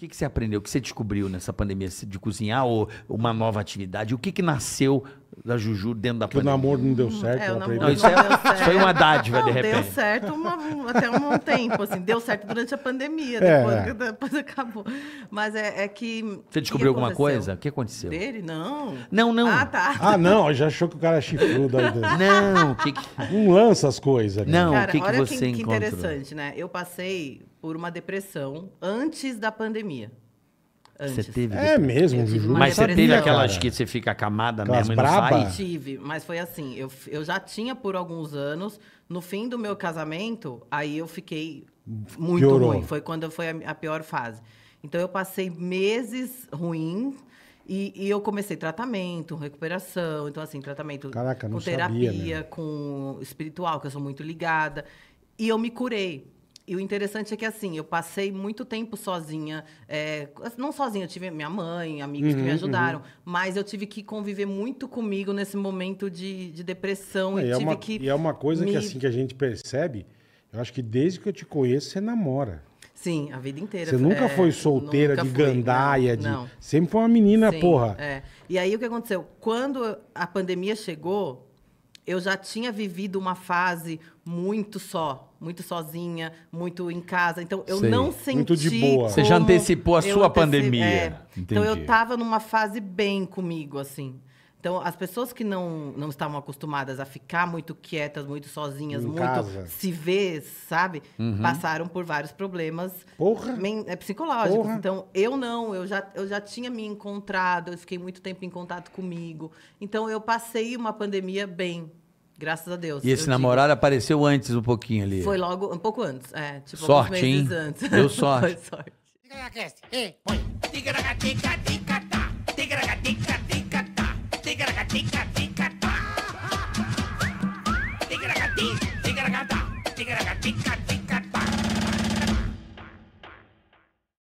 que, que você aprendeu? O que você descobriu nessa pandemia de cozinhar ou uma nova atividade? O que, que nasceu da Juju dentro da Que o pandemia? namoro não deu certo. É, o namoro perdeu. Não, isso é- não deu certo. foi uma dádiva, de Não, repente. Deu certo uma- até um tempo, assim. Deu certo durante a pandemia, É. depois, que- depois acabou. Mas é, é que... Você o descobriu que alguma aconteceu? coisa? O que aconteceu? Dele? Não. Não, não. Ah, tá. Ah, não, já achou que o cara é chifrudo aí. Não, o que, que... Não lança as coisas. né? Não, Cara, o que, que olha você que, que encontrou? interessante, né? Eu passei por uma depressão antes da pandemia. Antes. Você teve. É mesmo, Juju. Mas você teve aquelas que você fica acamada Aquelas mesmo e não braba? sai? Tive, mas foi assim, eu, eu já tinha por alguns anos, no fim do meu casamento, aí eu fiquei muito Piorou. ruim, foi quando foi a, a pior fase. Então eu passei meses ruim e, e eu comecei tratamento, recuperação, então assim, tratamento Caraca, com terapia, né? com espiritual, que eu sou muito ligada, e eu me curei. E o interessante é que, assim, eu passei muito tempo sozinha. é, não sozinha, eu tive minha mãe, amigos Uhum, que me ajudaram. Mas eu tive que conviver muito comigo nesse momento de, de depressão. E e é, uma, que. e é uma coisa que me- assim que a gente percebe, eu acho que desde que eu te conheço, você namora. Sim, a vida inteira. Você nunca é, foi solteira nunca de fui, gandaia, não, de. não. Sempre foi uma menina, Sim, porra. é. E aí o que aconteceu? Quando a pandemia chegou, eu já tinha vivido uma fase muito só, muito sozinha, muito em casa. Então eu Sei. não senti. Muito de boa. Você já antecipou a sua anteci- pandemia. é. Então eu Entendi. tava numa fase bem comigo, assim. Então, as pessoas que não, não estavam acostumadas a ficar muito quietas, muito sozinhas, Em muito casa. se ver, sabe? Uhum. Passaram por vários problemas Porra. men- é, psicológicos. Porra. Então, eu não, eu já, eu já tinha me encontrado, eu fiquei muito tempo em contato comigo. Então, eu passei uma pandemia bem, graças a Deus. E esse eu digo. namorado apareceu antes um pouquinho ali. Foi logo, um pouco antes, é, tipo Sorte, alguns meses hein? antes. Deu sorte. Foi sorte. tic, tic, tic, tic, tic,